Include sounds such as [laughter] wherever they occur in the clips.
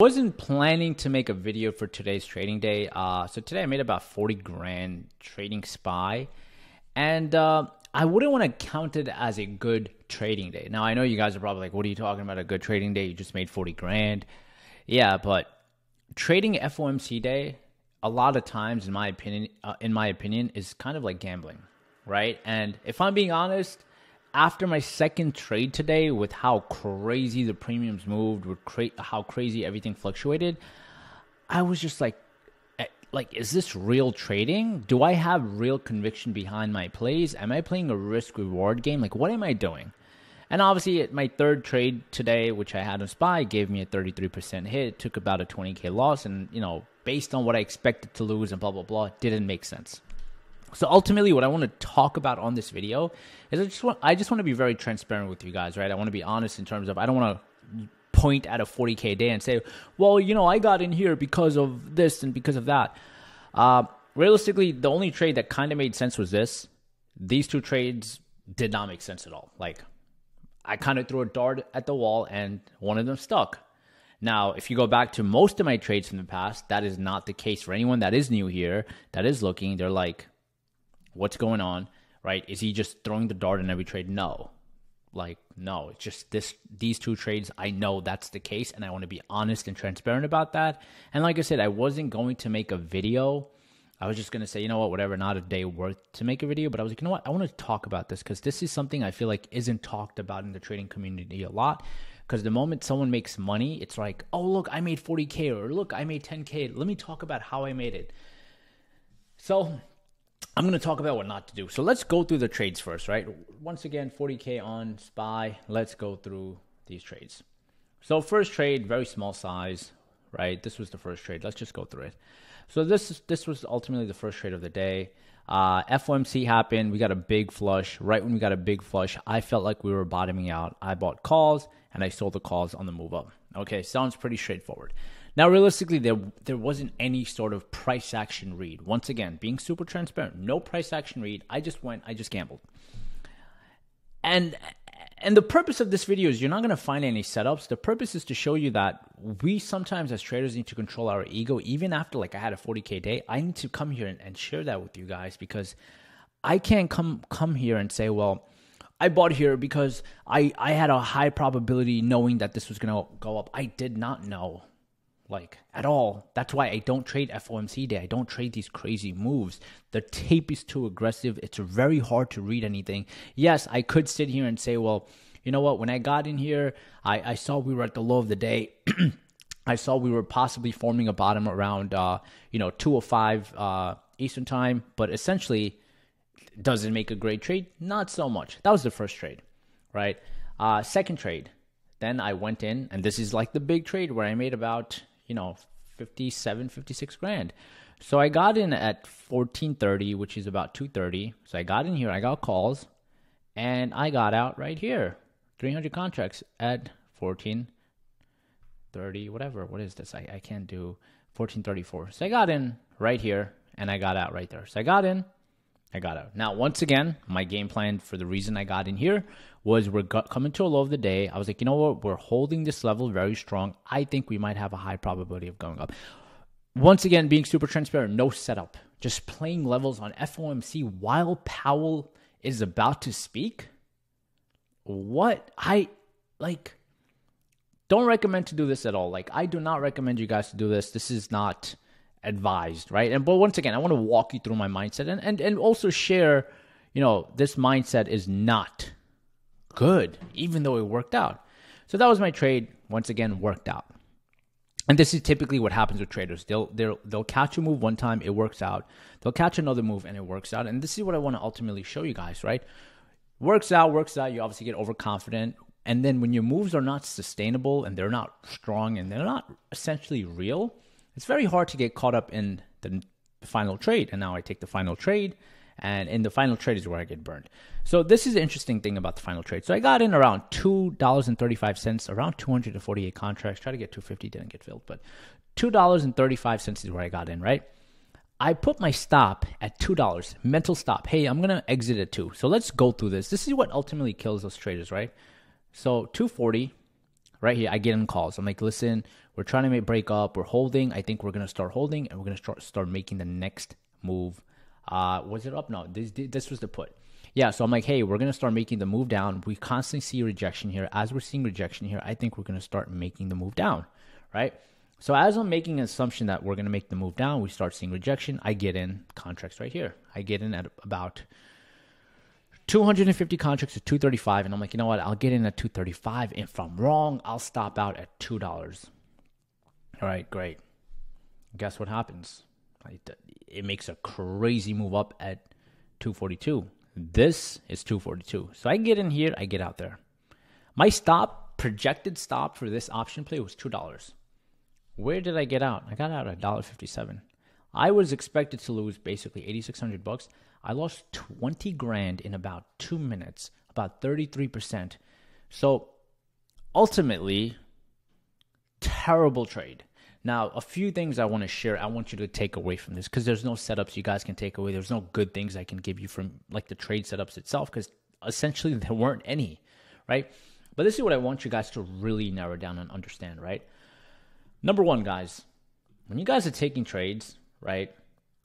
wasn't planning to make a video for today's trading day. Uh, so today I made about 40 grand trading SPY. And uh, I wouldn't want to count it as a good trading day. Now, I know you guys are probably like, what are you talking about? A good trading day? You just made 40 grand. Yeah, but trading FOMC day, a lot of times, in my opinion, uh, in my opinion, is kind of like gambling, right? And if I'm being honest, after my second trade today, with how crazy the premiums moved, with cra- how crazy everything fluctuated, I was just like, eh, like, is this real trading? Do I have real conviction behind my plays? Am I playing a risk reward game? Like, what am I doing? And obviously, my third trade today, which I had on SPY, gave me a 33% hit. Took about a 20k loss, and you know, based on what I expected to lose and blah blah blah, didn't make sense. So ultimately, what I want to talk about on this video is I just want I just want to be very transparent with you guys, right? I want to be honest in terms of I don't want to point at a 40k day and say, well, you know, I got in here because of this and because of that. Uh, realistically, the only trade that kind of made sense was this. These two trades did not make sense at all. Like, I kind of threw a dart at the wall and one of them stuck. Now, if you go back to most of my trades from the past, that is not the case for anyone that is new here, that is looking. They're like, what's going on, right? Is he just throwing the dart in every trade? No. Like, no, it's just this these two trades. I know that's the case, and I want to be honest and transparent about that. And like I said, I wasn't going to make a video. I was just gonna say, you know what, whatever, not a day worth to make a video, but I was like, you know what, I want to talk about this because this is something I feel like isn't talked about in the trading community a lot. Because the moment someone makes money, it's like, oh look, I made 40k, or look, I made 10k. Let me talk about how I made it. So I'm going to talk about what not to do. So let's go through the trades first, right? Once again, 40K on SPY. Let's go through these trades. So first trade, very small size, right? This was the first trade. Let's just go through it. So this this was ultimately the first trade of the day. Uh, FOMC happened. We got a big flush. Right when we got a big flush, I felt like we were bottoming out. I bought calls and I sold the calls on the move up. Okay, sounds pretty straightforward. Now, realistically, there there wasn't any sort of price action read. Once again, being super transparent, no price action read. I just went, I just gambled. And and the purpose of this video is you're not going to find any setups. The purpose is to show you that we sometimes as traders need to control our ego. Even after like I had a 40k day, I need to come here and, and share that with you guys because I can't come come here and say, well, I bought here because I I had a high probability knowing that this was going to go up. I did not know like at all. That's why I don't trade FOMC day. I don't trade these crazy moves. The tape is too aggressive. It's very hard to read anything. Yes, I could sit here and say, well, you know what? When I got in here, I, I saw we were at the low of the day. [clears throat] I saw we were possibly forming a bottom around, uh, you know, 205 uh, Eastern time. But essentially, does it make a great trade? Not so much. That was the first trade, right? Uh, second trade. Then I went in, and this is like the big trade where I made about you know 57 56 grand. So i got in at 1430 which is about 230 so i got in here i got calls and i got out right here. 300 contracts at 1430 whatever what is this? I, I can't do 1434 so i got in right here and i got out right there. So i got in I got out. Now, once again, my game plan for the reason I got in here was we're coming to a low of the day. I was like, you know what? We're holding this level very strong. I think we might have a high probability of going up. Once again, being super transparent, no setup, just playing levels on FOMC while Powell is about to speak. What I like, don't recommend to do this at all. Like, I do not recommend you guys to do this. This is not advised, right? And but once again, I want to walk you through my mindset and and, and also share, you know, this mindset is not good, even though it worked out. So that was my trade. Once again, worked out. And this is typically what happens with traders. They'll they'll they'll catch a move one time, it works out. They'll catch another move and it works out. And this is what I want to ultimately show you guys, right? Works out, works out. You obviously get overconfident. And then when your moves are not sustainable and they're not strong and they're not essentially real, it's very hard to get caught up in the final trade. And now I take the final trade, and in the final trade is where I get burned. So this is the interesting thing about the final trade. So I got in around two dollars and thirty five cents, around two hundred and forty eight contracts. Try to get two fifty, didn't get filled, but two dollars and thirty five cents is where I got in. Right. I put my stop at two dollars, mental stop. Hey, I'm gonna exit at two. So let's go through this. This is what ultimately kills us traders, right? So two forty, right here, I get in calls. I'm like, listen, we're trying to make break up. We're holding. I think we're gonna start holding, and we're gonna start start making the next move. Uh, was it up? No, this this was the put. Yeah, so I'm like, hey, we're gonna start making the move down. We constantly see rejection here. As we're seeing rejection here, I think we're gonna start making the move down, right? So as I'm making an assumption that we're gonna make the move down, we start seeing rejection. I get in contracts right here. I get in at about 250 contracts at 235 and i'm like you know what? I'll get in at 235 if i'm wrong i'll stop out at $2 all right great. Guess what happens? It makes a crazy move up at 242 this is 242 so i get in here i get out there. My stop projected stop for this option play was $2 where did i get out? I got out at $1.57 i was expected to lose basically 8600 bucks I lost 20 grand in about two minutes, about 33%. So ultimately, terrible trade. Now, a few things I want to share, I want you to take away from this because there's no setups you guys can take away. There's no good things I can give you from like the trade setups itself because essentially [laughs] there weren't any, right? But this is what I want you guys to really narrow down and understand, right? Number one, guys, when you guys are taking trades, right,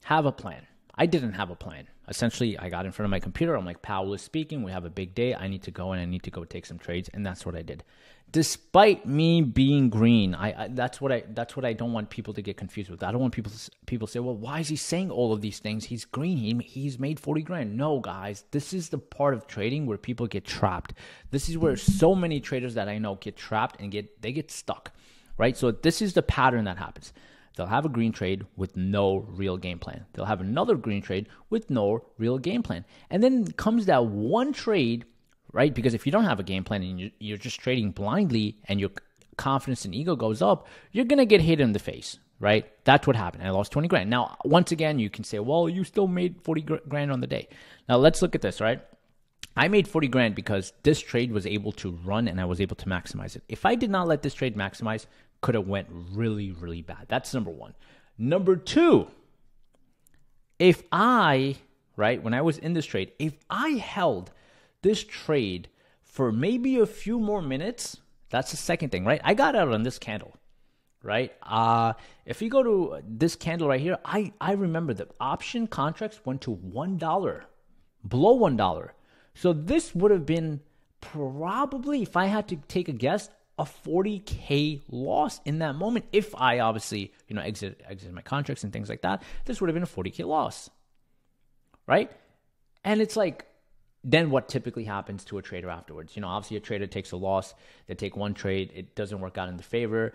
have a plan. I didn't have a plan. Essentially, I got in front of my computer. I'm like, Powell is speaking. We have a big day. I need to go and I need to go take some trades, and that's what I did. Despite me being green, I, I that's what I that's what I don't want people to get confused with. I don't want people to, people say, well, why is he saying all of these things? He's green. He, he's made forty grand. No, guys, this is the part of trading where people get trapped. This is where so many traders that I know get trapped and get they get stuck, right? So this is the pattern that happens. They'll have a green trade with no real game plan. They'll have another green trade with no real game plan. And then comes that one trade, right? Because if you don't have a game plan and you're just trading blindly and your confidence and ego goes up, you're going to get hit in the face, right? That's what happened. I lost 20 grand. Now, once again, you can say, well, you still made 40 grand on the day. Now, let's look at this, right? I made 40 grand because this trade was able to run and I was able to maximize it. If I did not let this trade maximize, could have went really really bad. That's number 1. Number 2, if I, right, when I was in this trade, if I held this trade for maybe a few more minutes, that's the second thing, right? I got out on this candle, right? Uh if you go to this candle right here, I I remember the option contracts went to $1, below $1. So this would have been probably if I had to take a guess, a 40k loss in that moment if I obviously, you know, exit exit my contracts and things like that. This would have been a 40k loss. Right? And it's like then what typically happens to a trader afterwards? You know, obviously a trader takes a loss, they take one trade, it doesn't work out in the favor.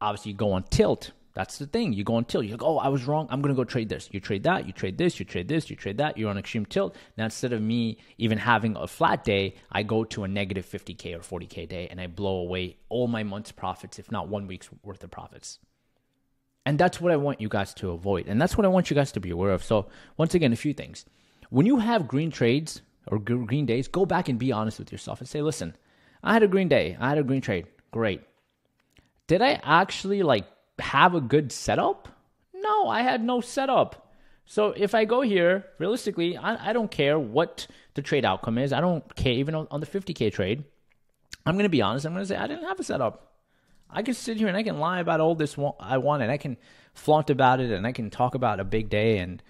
Obviously you go on tilt, that's the thing. You go on tilt. You go, oh, I was wrong. I'm going to go trade this. You trade that. You trade this. You trade this. You trade that. You're on extreme tilt. Now, instead of me even having a flat day, I go to a negative 50K or 40K day and I blow away all my month's profits, if not one week's worth of profits. And that's what I want you guys to avoid. And that's what I want you guys to be aware of. So, once again, a few things. When you have green trades or green days, go back and be honest with yourself and say, listen, I had a green day. I had a green trade. Great. Did I actually like have a good setup? No, I had no setup. So if I go here, realistically, I, I don't care what the trade outcome is. I don't care even on, the 50K trade. I'm going to be honest. I'm going to say I didn't have a setup. I can sit here and I can lie about all this I want and I can flaunt about it and I can talk about a big day and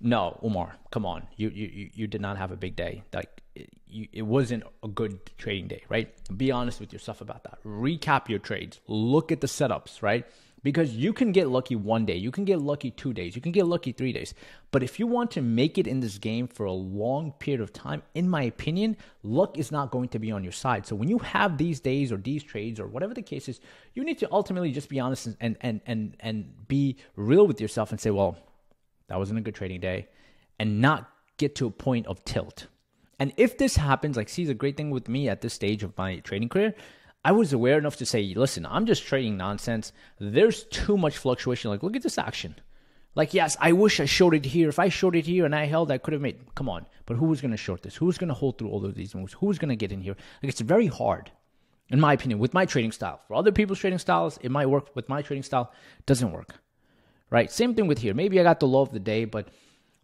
no, Umar, come on. You you you did not have a big day. Like it, you, it wasn't a good trading day, right? Be honest with yourself about that. Recap your trades. Look at the setups, right? Because you can get lucky one day, you can get lucky two days, you can get lucky three days. But if you want to make it in this game for a long period of time, in my opinion, luck is not going to be on your side. So when you have these days or these trades or whatever the case is, you need to ultimately just be honest and and and and be real with yourself and say, well, that wasn't a good trading day, and not get to a point of tilt. And if this happens, like, see, the great thing with me at this stage of my trading career, I was aware enough to say, listen, I'm just trading nonsense. There's too much fluctuation. Like, look at this action. Like, yes, I wish I showed it here. If I showed it here and I held, I could have made. Come on. But who was going to short this? Who's going to hold through all of these moves? Who's going to get in here? Like, it's very hard, in my opinion, with my trading style. For other people's trading styles, it might work. With my trading style, doesn't work. Right? Same thing with here. Maybe I got the low of the day, but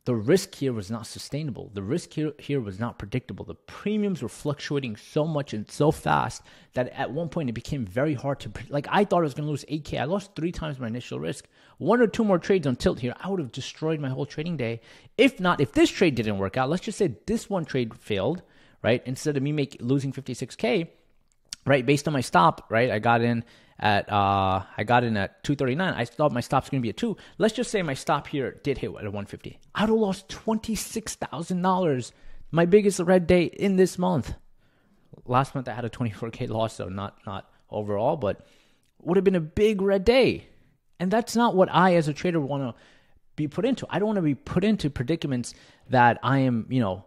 the risk here was not sustainable. The risk here, here was not predictable. The premiums were fluctuating so much and so fast that at one point it became very hard to like. I thought I was going to lose 8k. I lost three times my initial risk. One or two more trades on tilt here, I would have destroyed my whole trading day. If not, if this trade didn't work out, let's just say this one trade failed, right? Instead of me make losing 56k, right? Based on my stop, right? I got in at uh I got in at 239. I thought my stop's gonna be at two. Let's just say my stop here did hit at 150. I'd have lost twenty six thousand dollars. My biggest red day in this month. Last month I had a 24k loss, so not not overall, but would have been a big red day. And that's not what I as a trader want to be put into. I don't want to be put into predicaments that I am, you know,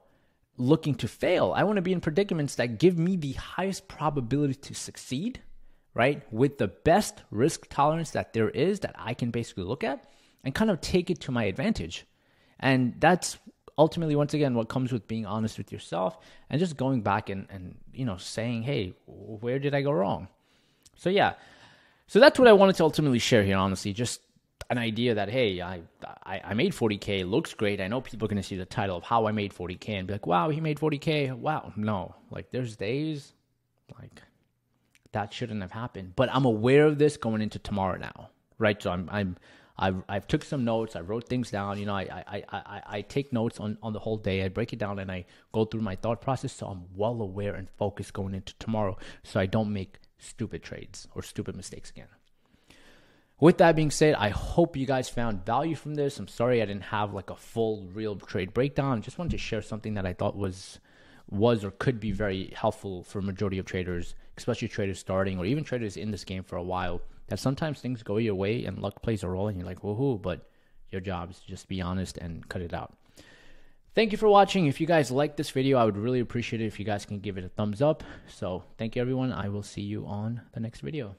looking to fail. I want to be in predicaments that give me the highest probability to succeed right? With the best risk tolerance that there is that I can basically look at and kind of take it to my advantage. And that's ultimately once again what comes with being honest with yourself and just going back and, and you know saying hey where did i go wrong so yeah so that's what i wanted to ultimately share here honestly just an idea that hey i i, I made 40k looks great i know people are going to see the title of how i made 40k and be like wow he made 40k wow no like there's days like that shouldn't have happened. But I'm aware of this going into tomorrow now, right? So I'm I'm I've, I've took some notes. I wrote things down. You know, I, I, I, I take notes on, on the whole day. I break it down and I go through my thought process. So I'm well aware and focused going into tomorrow so I don't make stupid trades or stupid mistakes again. With that being said, I hope you guys found value from this. I'm sorry I didn't have like a full real trade breakdown. Just wanted to share something that I thought was was or could be very helpful for majority of traders, especially traders starting or even traders in this game for a while. That sometimes things go your way and luck plays a role, and you're like, woohoo, but your job is to just be honest and cut it out. Thank you for watching. If you guys like this video, I would really appreciate it if you guys can give it a thumbs up. So, thank you, everyone. I will see you on the next video.